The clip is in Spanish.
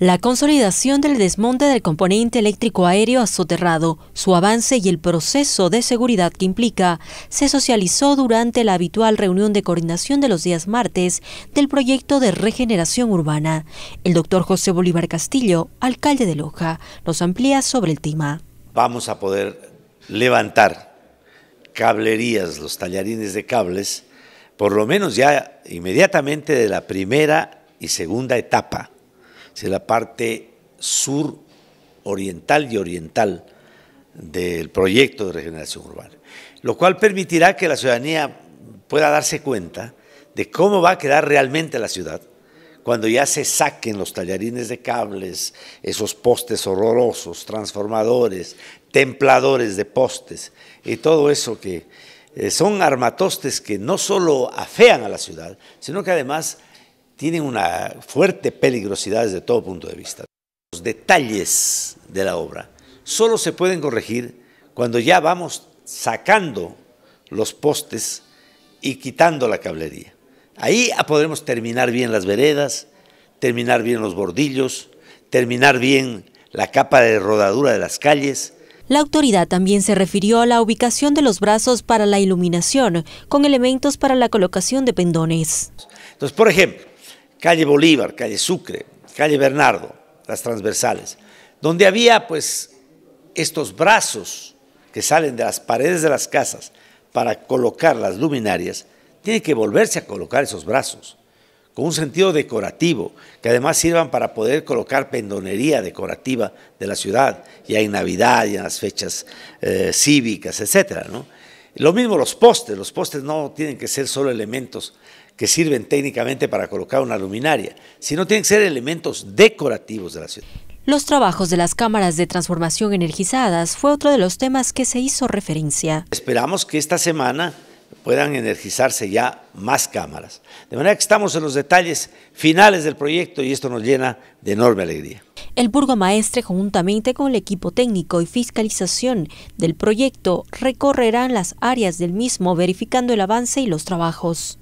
La consolidación del desmonte del componente eléctrico aéreo soterrado, su avance y el proceso de seguridad que implica, se socializó durante la habitual reunión de coordinación de los días martes del proyecto de regeneración urbana. El doctor José Bolívar Castillo, alcalde de Loja, nos amplía sobre el tema. Vamos a poder levantar cablerías, los tallarines de cables, por lo menos ya inmediatamente de la primera y segunda etapa es la parte sur oriental y oriental del proyecto de regeneración urbana, lo cual permitirá que la ciudadanía pueda darse cuenta de cómo va a quedar realmente la ciudad cuando ya se saquen los tallarines de cables, esos postes horrorosos, transformadores, templadores de postes y todo eso que eh, son armatostes que no solo afean a la ciudad, sino que además tienen una fuerte peligrosidad desde todo punto de vista. Los detalles de la obra solo se pueden corregir cuando ya vamos sacando los postes y quitando la cablería. Ahí podremos terminar bien las veredas, terminar bien los bordillos, terminar bien la capa de rodadura de las calles. La autoridad también se refirió a la ubicación de los brazos para la iluminación, con elementos para la colocación de pendones. Entonces, por ejemplo, calle Bolívar, calle Sucre, calle Bernardo, las transversales, donde había pues estos brazos que salen de las paredes de las casas para colocar las luminarias, tiene que volverse a colocar esos brazos con un sentido decorativo, que además sirvan para poder colocar pendonería decorativa de la ciudad, ya en Navidad y en las fechas eh, cívicas, etcétera, ¿no? Lo mismo los postes, los postes no tienen que ser solo elementos que sirven técnicamente para colocar una luminaria, sino tienen que ser elementos decorativos de la ciudad. Los trabajos de las cámaras de transformación energizadas fue otro de los temas que se hizo referencia. Esperamos que esta semana puedan energizarse ya más cámaras. De manera que estamos en los detalles finales del proyecto y esto nos llena de enorme alegría. El burgomaestre, juntamente con el equipo técnico y fiscalización del proyecto, recorrerán las áreas del mismo verificando el avance y los trabajos.